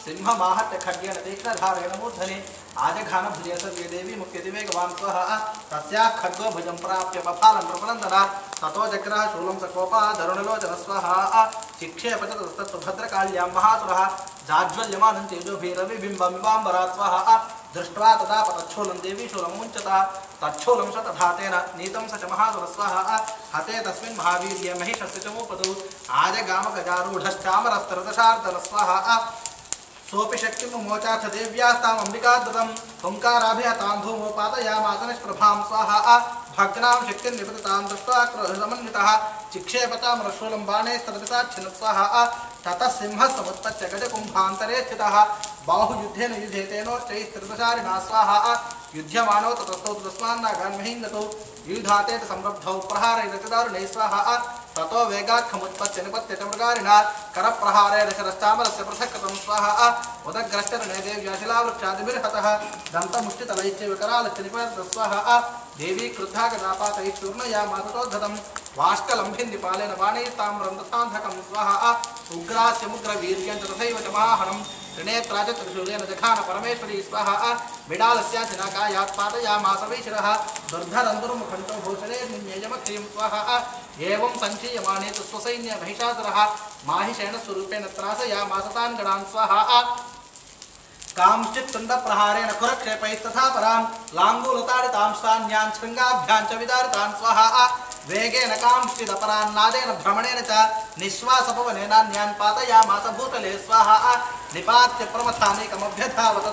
सिंहमाहत्य खड्गेन तीक्ष्णधारेण मूर्धनि। आजघान भुजे सर्वे देवी मुक्तिदिवेगवान् स्वः। तस्याः खड्गो भुजं प्राप्य पफालं प्रपनन्दन ततो जग्रः शूलं सकोपः धरुणलोचन स्वः। चिक्षेप च भद्रकाल्यां महासुरः। जाज्वल्यमानं तेजोभिरविबिम्बमिवाम्बरात् स्वः। दृष्ट्वा तदा पतच्छूलं देवी शूलमुञ्चता तच्छूलं स तथा तेन नीतं स च महासुरस्वः हते तस्मिन् महावीर्ये महिषस्य च मूपतु। आजगामगजारूढश्चामरस्तरदशार्दनस्वः सोऽपि शक्ति मोचाथ देव्यास्ताम् अम्बिकादृतं हुङ्काराभिहतां धूमोपादयामास निष्प्रभां। स्वाहा भग्नां शक्तिं निपततां दृष्ट्वा क्रोधसमन्वितः। चिक्षेपतामरशूलं छिन्न स्वाहा ततः सिंहः समुत्पत्य गजकुम्भान्तरे स्थितः। बाहुयुद्धेन युधेतेनोच्चैस्त्रिदशारिणा स्वाहा युध्यमानो ततस्तौ तस्मान्नागान् महिङ्गतौ युधातेत संरब्धौ प्रहारैरतिदारुणैः स्वाहा। ततो वेगात्खमुत्पत्य निपत्य च मृगारिणा। करप्रहारेण शरश्चामरस्य पृथक् कृतं स्वाहा। उदग्रश्चरणे देव्याशिलावृक्षादिभिर्हतः। दन्तमुष्टितलैश्च विकरालश्च निपतः स्वाहा। देवी क्रुद्धा गदापातैः चूर्णयामाततोद्धतं वाष्कलम्भिन्दिपालेन बाणैस्ताम्रं तथान्धकं स्वाहा। उग्रास्य मुग्रवीर्यं च तथैव च त्रिनेत्रा च परमेश्वरी स्वाहा। बिडालस्याचिनाकायात् पातयामास वैशिरः एवं सञ्चीयमाने तु माहिषेण स्वरूपेण खुरक्षेपैस्तथा परान्। लाङ्गूलताडितां स्थान्यान् शृङ्गाभ्यां च विदारितान् वेगेन कांश्चिदपरान् नादेन भ्रमणेन च निःश्वासपवनेनान्यान् पातयामास भूतले स्वाहा निपात्य प्रमथानेकमभ्यधावत